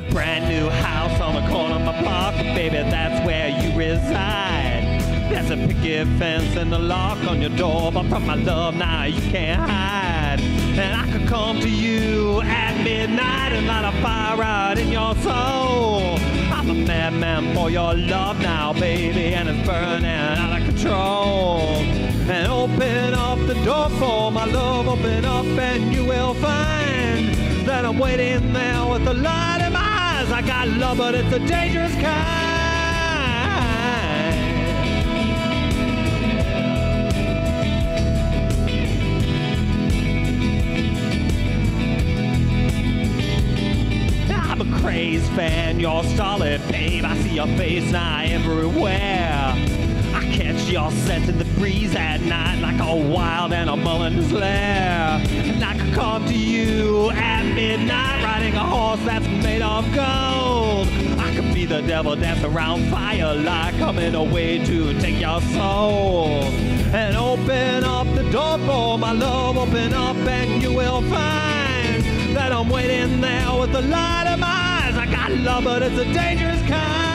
brand new house on the corner of my park, baby, that's where you reside. There's a picket fence and a lock on your door, but from my love now you can't hide. And I could come to you at midnight and light a fire out in your soul. I'm a madman for your love now, baby, and it's burning out of control. And open up the door for my love, open up and you will find that I'm waiting there with the light eyes. I got love, but it's a dangerous kind. I'm a crazed fan, you're solid, babe. I see your face now everywhere. Catch your scent in the breeze at night like a wild animal in his lair. And I could come to you at midnight riding a horse that's made of gold. I could be the devil dancing around firelight, coming away to take your soul. And open up the door for my love, open up and you will find that I'm waiting there with the light in my eyes. I got love, but it's a dangerous kind.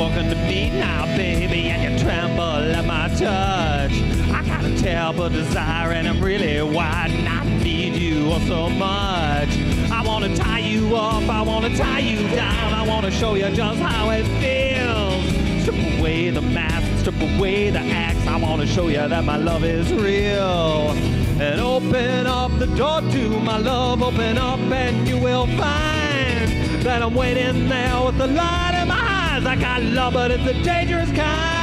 We're gonna meet now, baby, and you tremble at my touch. I got a terrible desire, and I'm really wide, and I need you so much. I wanna tie you up, I wanna tie you down, I wanna show you just how it feels. Strip away the mask, strip away the acts. I wanna show you that my love is real. And open up the door to my love, open up, and you will find that I'm waiting there with the light. I got love, but it's a dangerous kind.